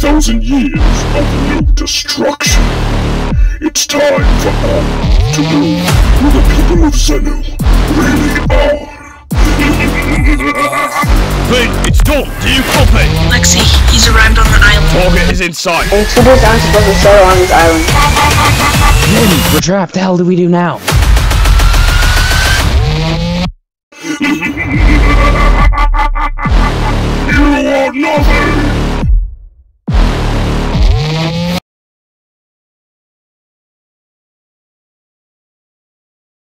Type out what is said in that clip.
thousand years of new destruction. It's time for all to know who the people of Zenu really are. Wait, it's Dawn. Do you copy? Lexi, he's arrived on the island. Target is inside. Intruders aren't supposed to settle on this island. Then we're trapped. The hell do we do now? you are nothing!